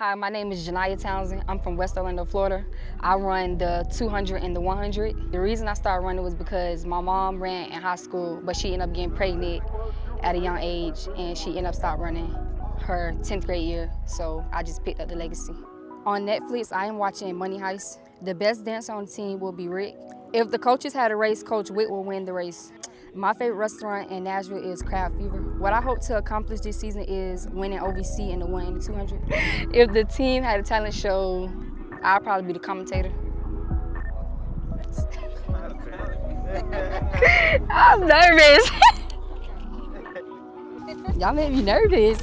Hi, my name is Janiyah Townsend. I'm from West Orlando, Florida. I run the 200 and the 100. The reason I started running was because my mom ran in high school, but she ended up getting pregnant at a young age, and she ended up stopped running her 10th grade year, so I just picked up the legacy. On Netflix, I am watching Money Heist. The best dancer on the team will be Rick. If the coaches had a race, Coach Witt will win the race. My favorite restaurant in Nashville is Crab Fever. What I hope to accomplish this season is winning OVC in the 1 and the 200. if the team had a talent show, I'd probably be the commentator. I'm nervous. Y'all made me nervous.